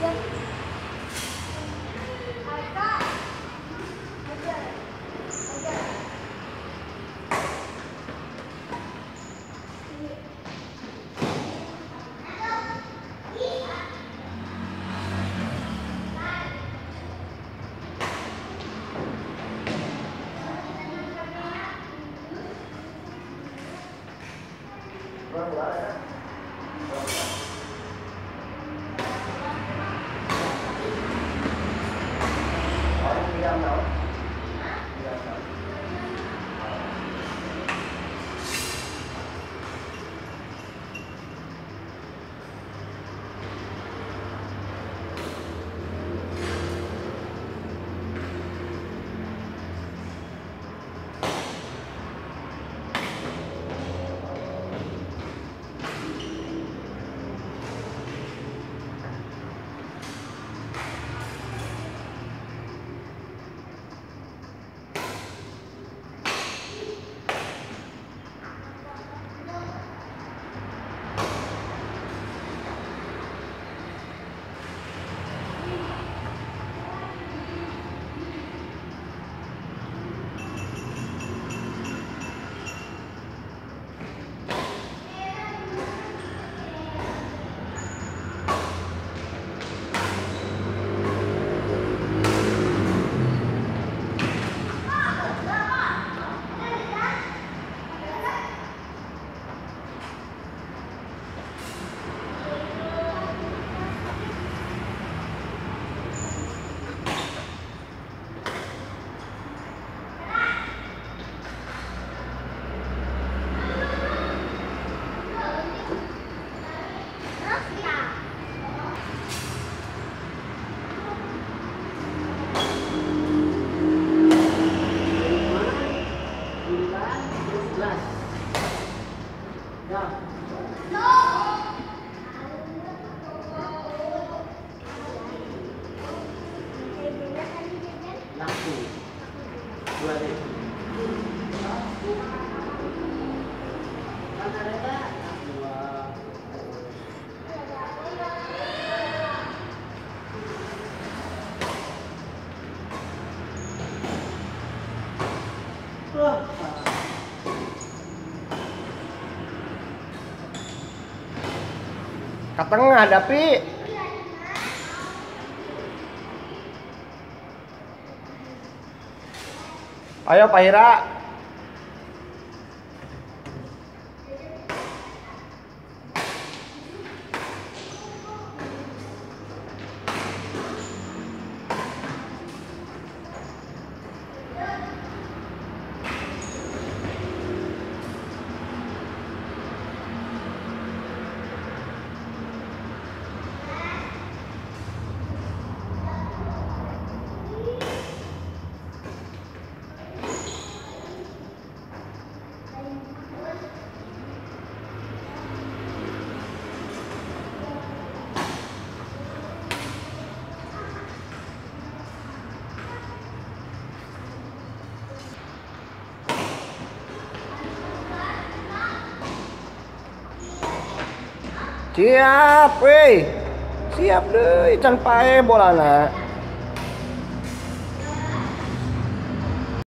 Vâng, quá rồi đó. Dua ribu. Ayo Pak Ira. Siap, weh. Siap deh, can pae bolana.